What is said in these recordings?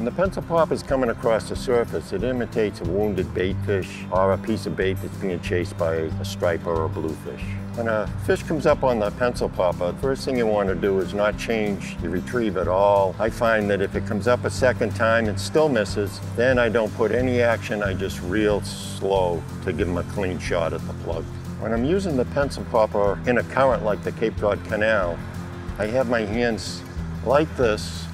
When the pencil popper is coming across the surface, it imitates a wounded bait fish or a piece of bait that's being chased by a striper or a bluefish. When a fish comes up on the pencil popper, the first thing you want to do is not change the retrieve at all. I find that if it comes up a second time and still misses, then I don't put any action, I just reel slow to give them a clean shot at the plug. When I'm using the pencil popper in a current like the Cape Cod Canal, I have my hands like this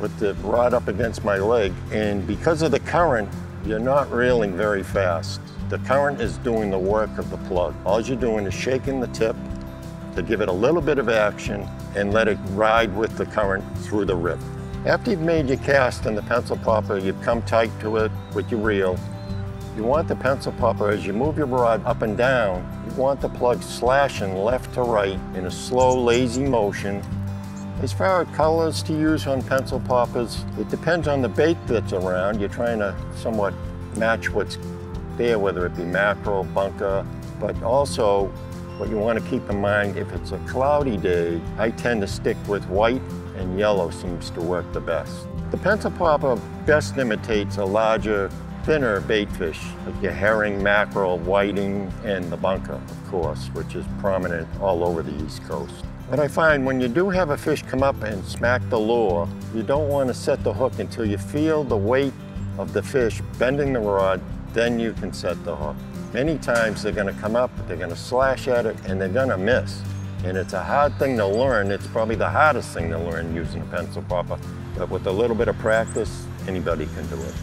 with the rod up against my leg. And because of the current, you're not reeling very fast. The current is doing the work of the plug. All you're doing is shaking the tip to give it a little bit of action and let it ride with the current through the rip. After you've made your cast in the pencil popper, you've come tight to it with your reel. You want the pencil popper, as you move your rod up and down, you want the plug slashing left to right in a slow, lazy motion as far as colors to use on pencil poppers, it depends on the bait that's around. You're trying to somewhat match what's there, whether it be mackerel, bunker, but also what you want to keep in mind, if it's a cloudy day, I tend to stick with white and yellow seems to work the best. The pencil popper best imitates a larger, thinner bait fish, like your herring, mackerel, whiting, and the bunker, of course, which is prominent all over the East Coast. But I find when you do have a fish come up and smack the lure, you don't want to set the hook until you feel the weight of the fish bending the rod, then you can set the hook. Many times they're going to come up, they're going to slash at it, and they're going to miss. And it's a hard thing to learn. It's probably the hardest thing to learn using a pencil popper. But with a little bit of practice, anybody can do it.